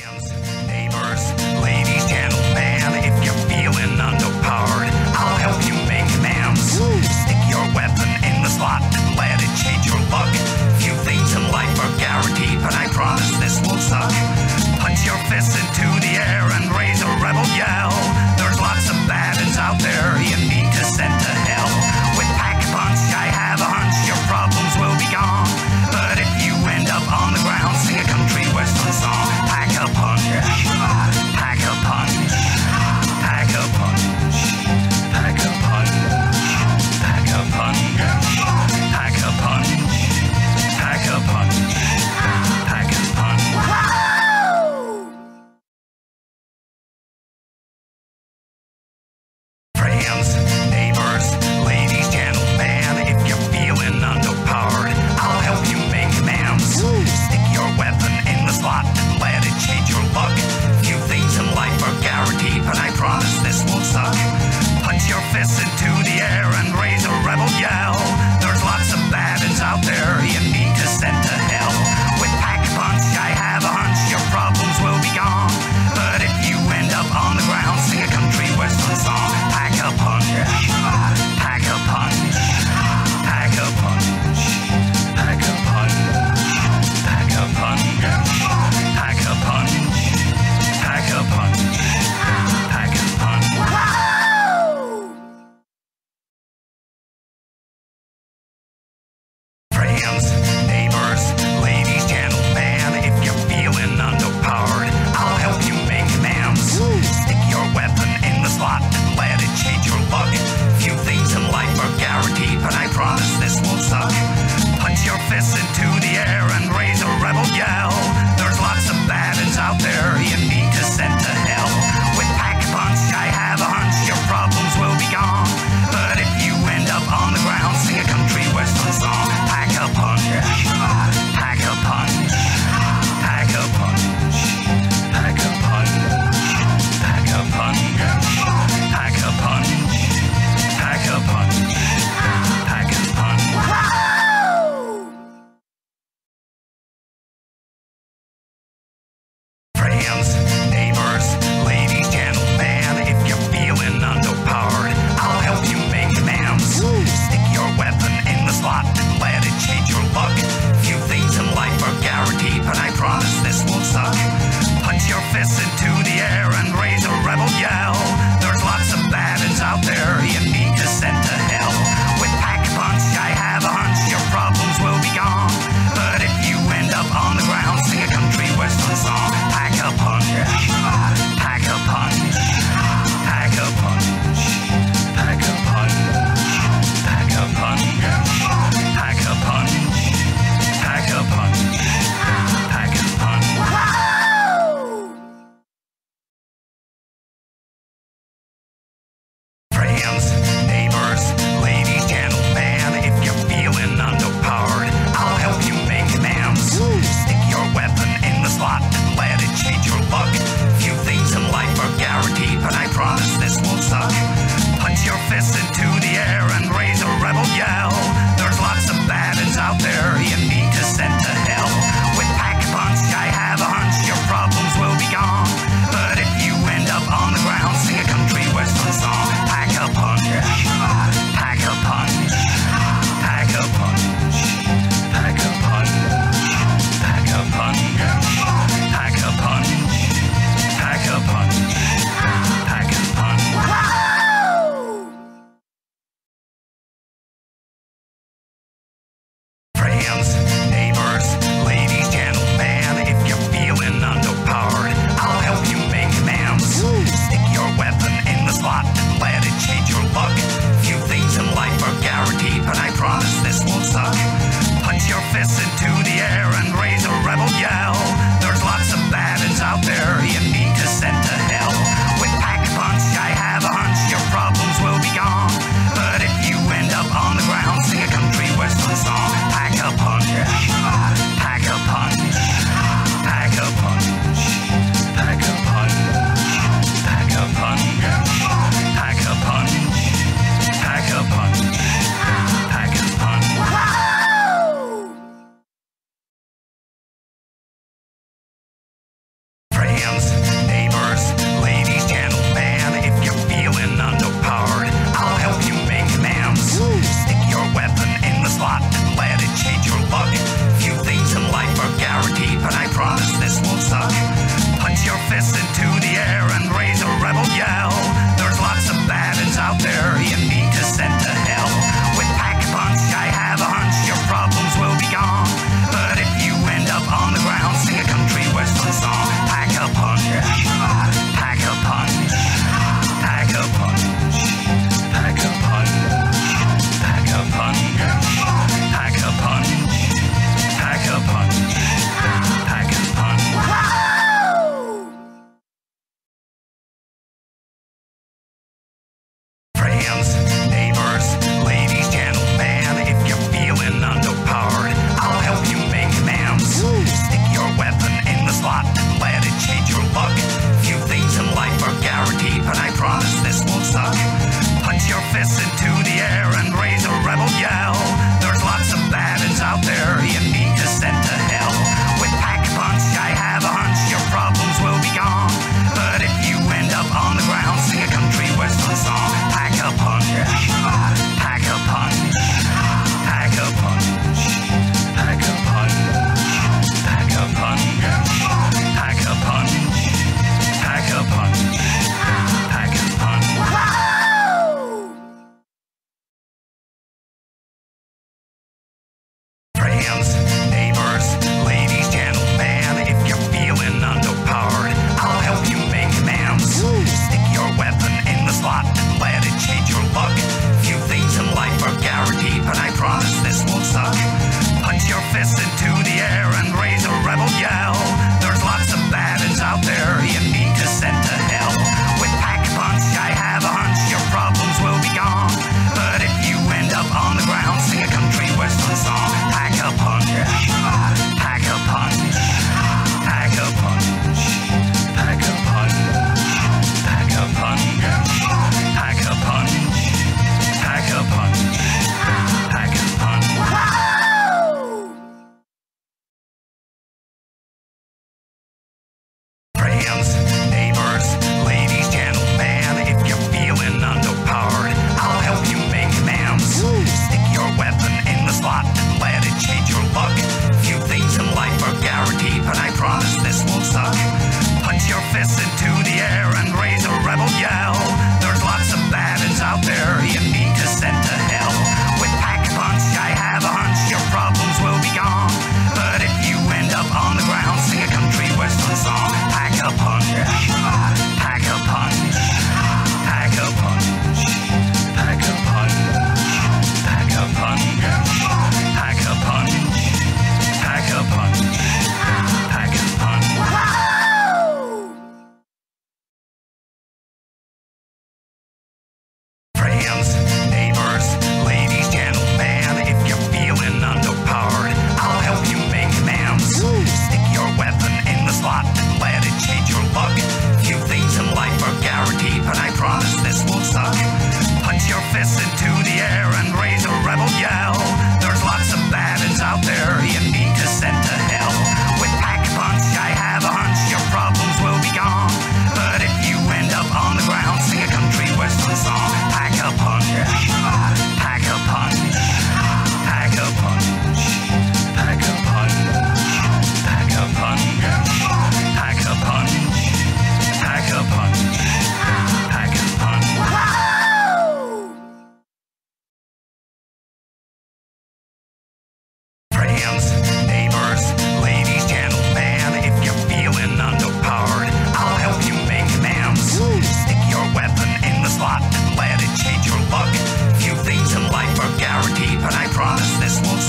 Friends,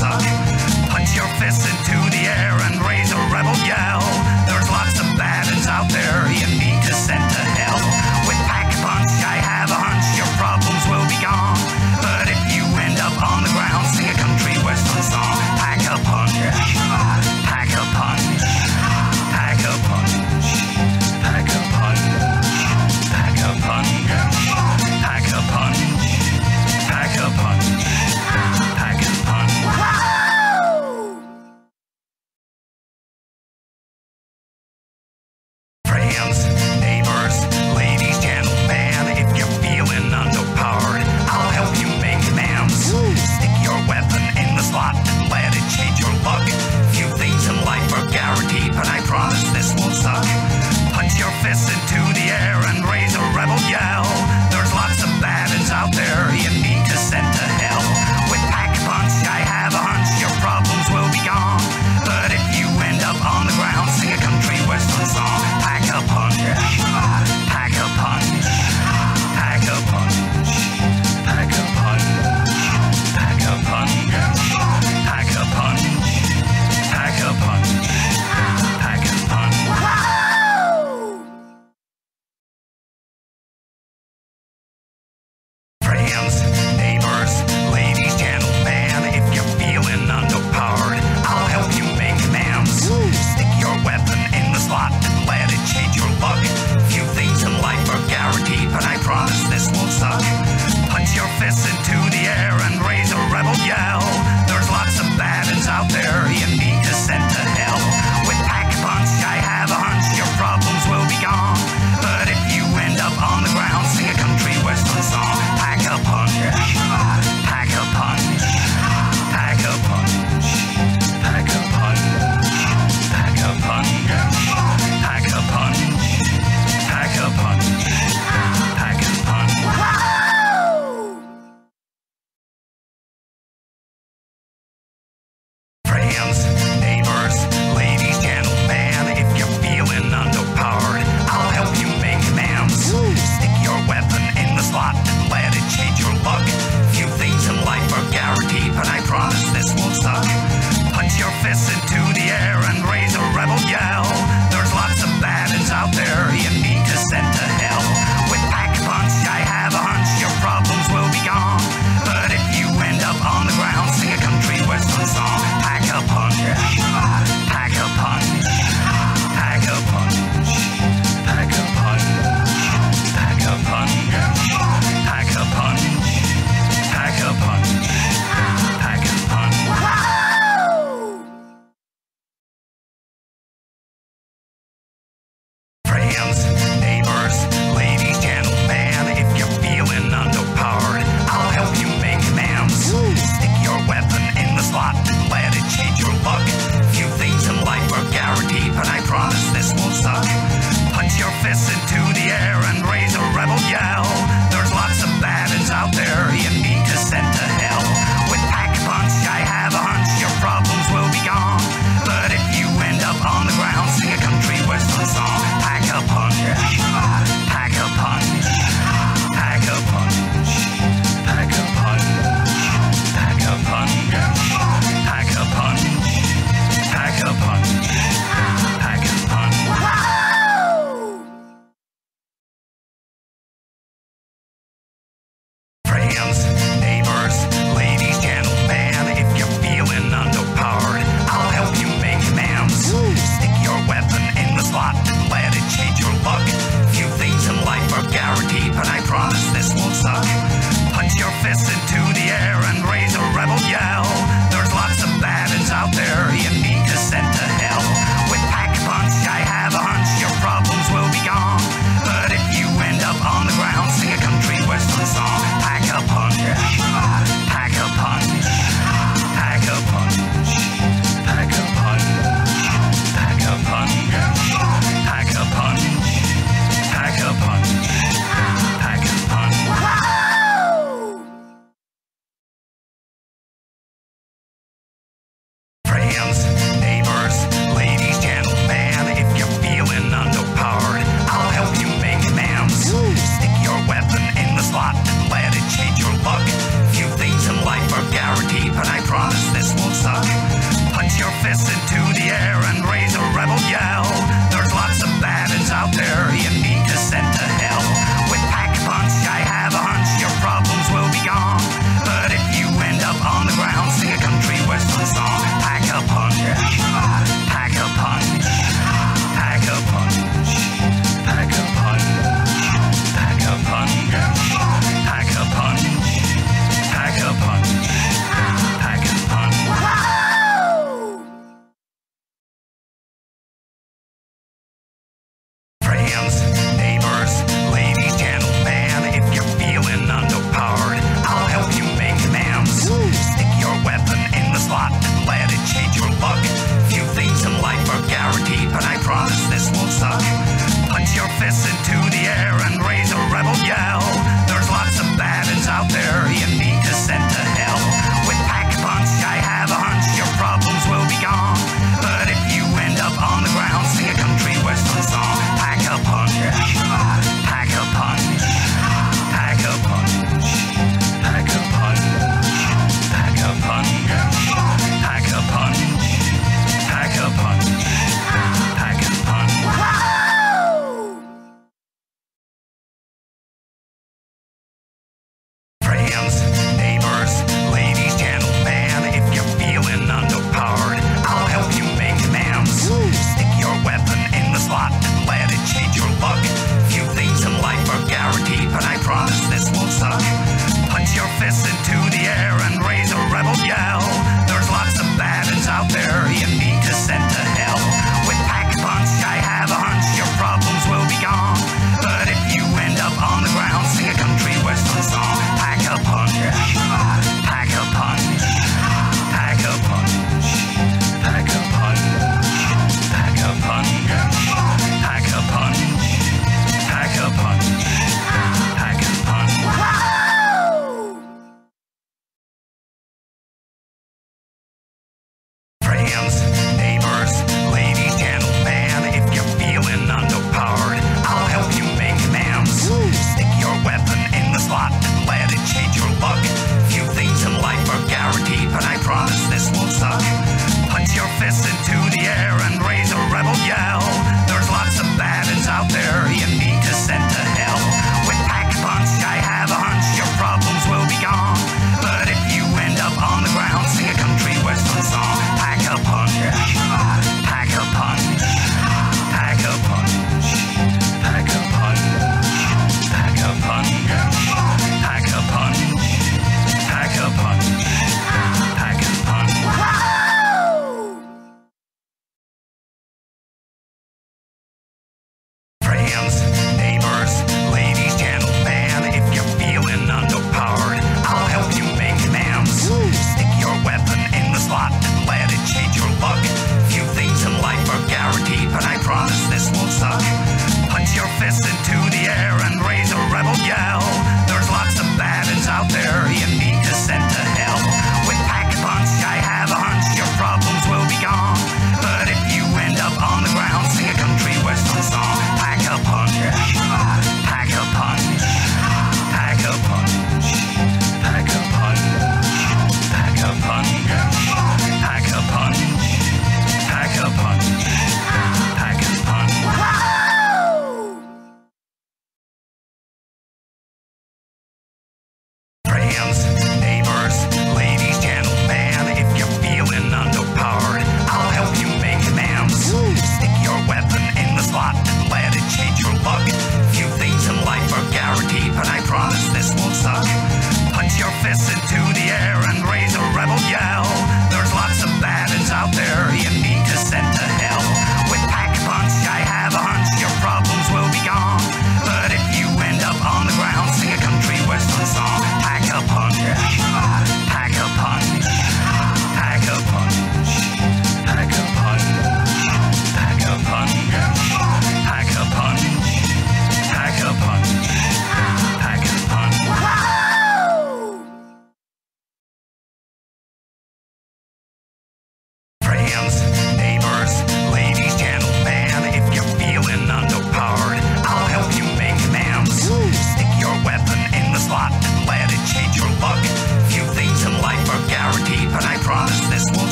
Punch your fists into the air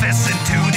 Punch your fists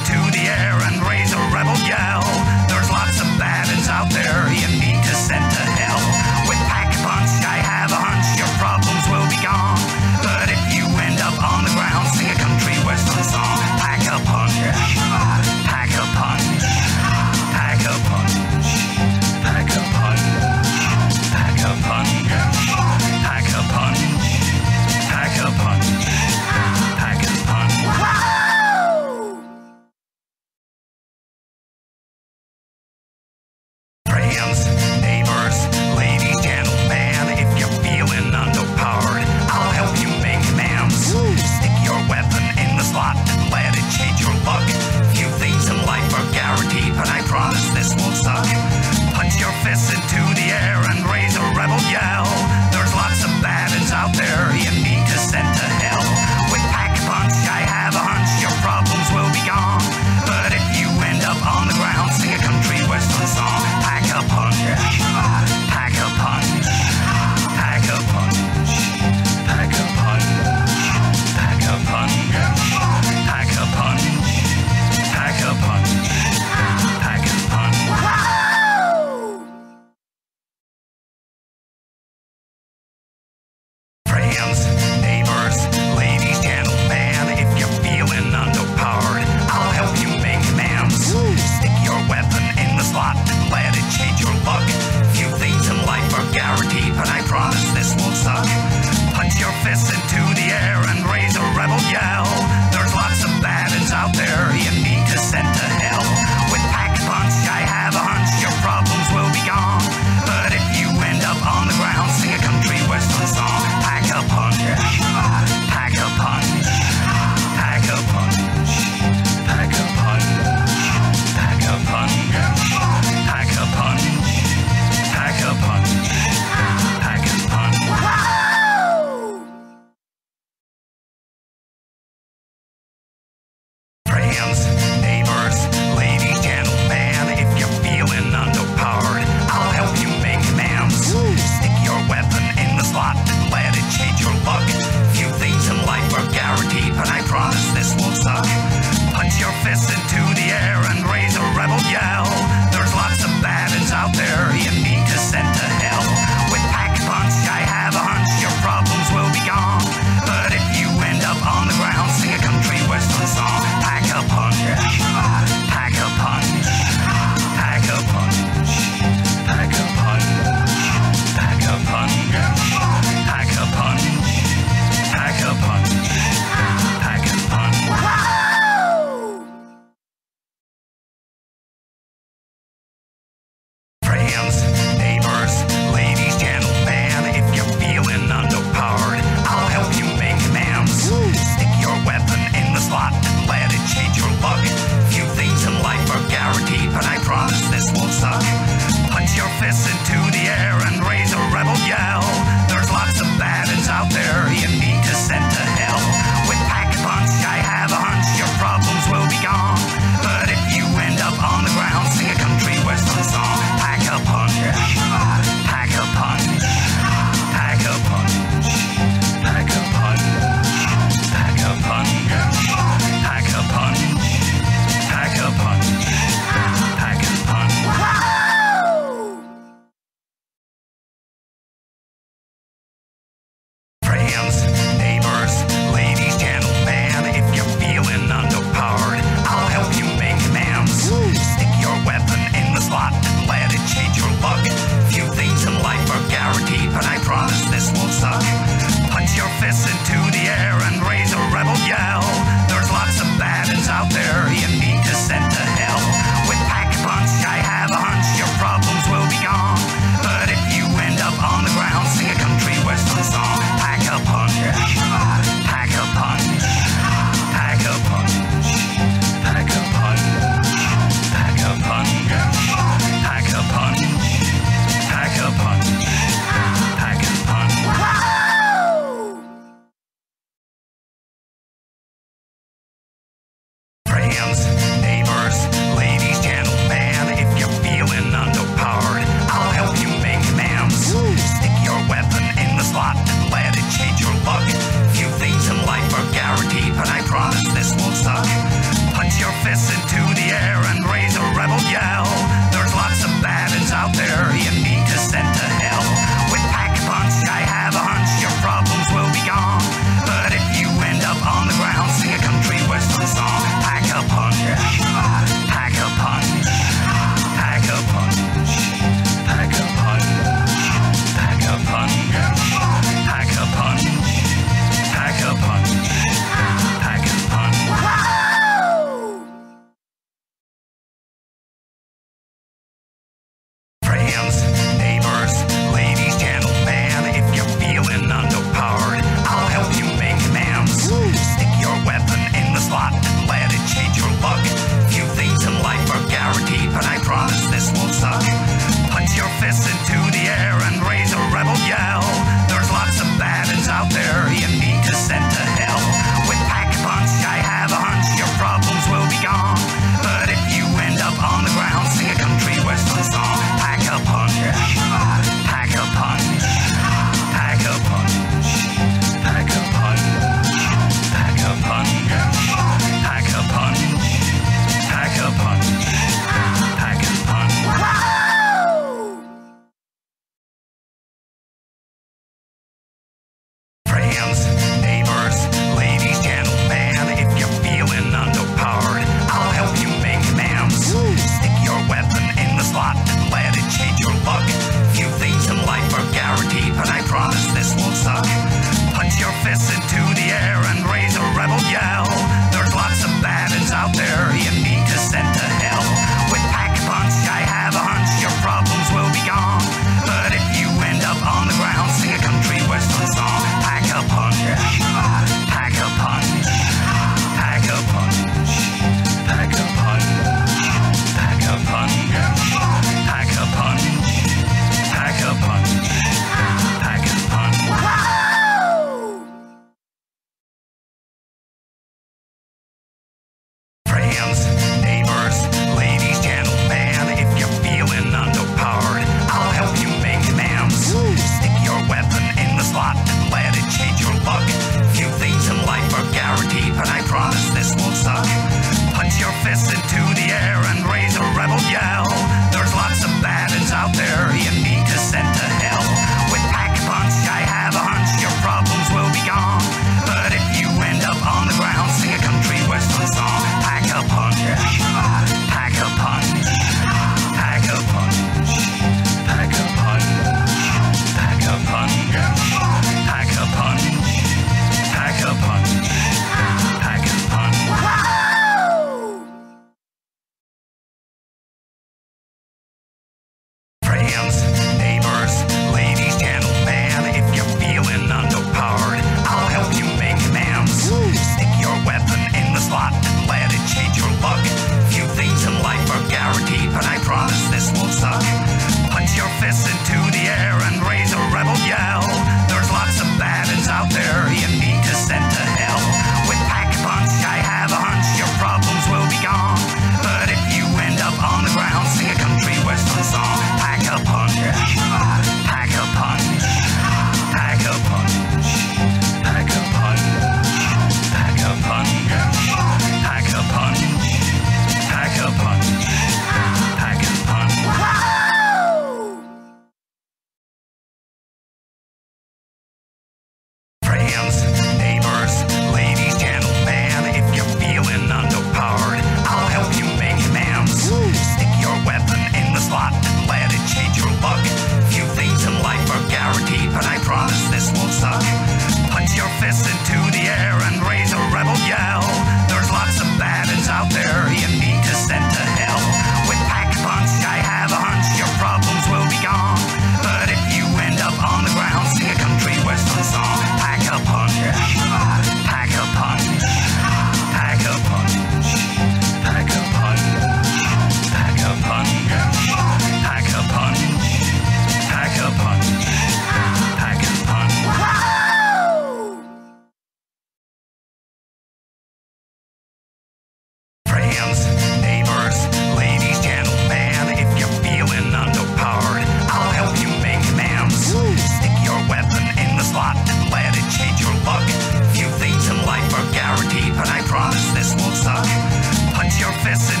Punch